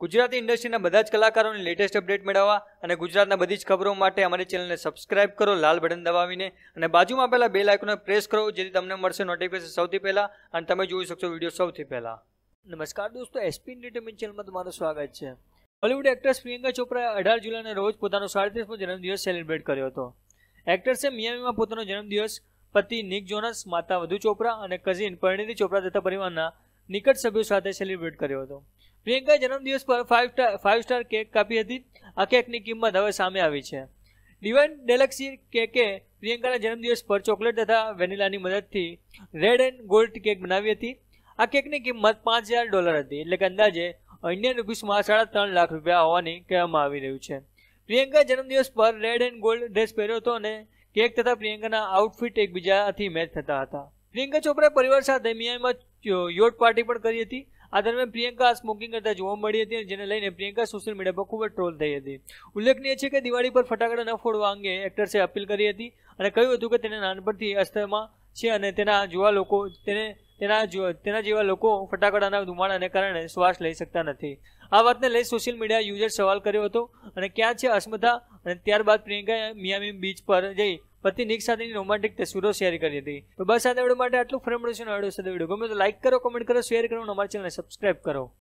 ગુજરાતી ઇન્ડસ્ટ્રીના બધા જ કલાકારોની લેટેસ્ટ અપડેટ મેળવવા અને ગુજરાતના બધી જ ખબરો માટે અમારી ચેનલને સબસ્ક્રાઇબ કરો, લાલ બટન દબાવીને અને બાજુમાં આપેલા બે લાઇકોને પ્રેસ કરો, જેથી તમને મળશે નોટિફિકેશન સૌથી પહેલાં અને તમે જોઈ શકશો વીડિયો સૌથી પહેલાં. નમસ્કાર દોસ્તો એસપી એન્ટરટેનમેન્ટ ચેનલમાં તમારું સ્વાગત છે. બોલિવૂડ એક્ટ્રેસ પ્રિયંકા ચોપરાએ અઢાર જુલાઈના રોજ પોતાનો સાડત્રીસમો જન્મદિવસ સેલિબ્રેટ કર્યો હતો. એક્ટ્રેસે મિયામીમાં પોતાનો જન્મદિવસ, પતિ નિક જોનસ, માતા વધુ ચોપરા અને કઝિન પરિણીતિ ચોપરા તથા પરિવારના નિકટ સભ્યો સાથે સેલિબ્રેટ કર્યો હતો. પ્રિયંકાએ જન્મદિવસ પર five star five star cake કાપી હતી. આ કેકની કિંમત હવે સામે આવી છે. ડિવાઇન ડેલેક્સી કેકે પ્રિયંકાના જન્મદિવસ પર ચોકલેટ તથા વેનિલાની મદદથી રેડ એન્ડ ગોલ્ડ કેક બનાવી હતી. આ કેકની કિંમત પાંચ હજાર ડોલર હતી, એટલે કે અંદાજે ઇન્ડિયન રૂપીસમાં સાડા ત્રણ લાખ રૂપિયા હોવાની કહેવામાં આવી રહ્યું છે. પ્રિયંકા જન્મદિવસ પર રેડ એન્ડ ગોલ્ડ ડ્રેસ પહેર્યો હતો અને કેક તથા પ્રિયંકાના આઉટફિટ એકબીજાથી મેચ થતા હતા. પ્રિયંકા ચોપરાએ પરિવાર સાથે મિયામીમાં યોટ પાર્ટી પણ કરી હતી. આ દરમિયાન પ્રિયંકા સ્મોકિંગ કરતા જોવા મળી હતી જેને લઈને પ્રિયંકા સોશિયલ મીડિયા પર ખૂબ જ ટ્રોલ થઈ હતી. ઉલ્લેખનીય છે કે દિવાળી પર ફટાકડા ન ફોડવા અંગે એક્ટર્સે અપીલ કરી હતી અને કહ્યું હતું કે તેને નાનપણથી અસ્થમાં છે અને તેના જેવા લોકો, તેને, તેના તેના જેવા લોકો ફટાકડાના ધુમાડાને કારણે શ્વાસ લઈ શકતા નથી. આ વાતને લઈ સોશિયલ મીડિયા યુઝર સવાલ કર્યો હતો અને ક્યાં છે અસ્મતા? અને ત્યારબાદ પ્રિયંકાએ મિયામી બીચ પર જઈ પતિ નિક સાથેની રોમાન્ટિક તસવીરો શેર કરી હતી. તો બસ આ વીડિયો માટે આટલું. ફ્રેમ મળશે વીડિયો સાથે. વીડિયો ગમે તો લાઈક કરો કમેન્ટ કરો શેર કરો અને અમારી ચેનલને સબસ્ક્રાઈબ કરો.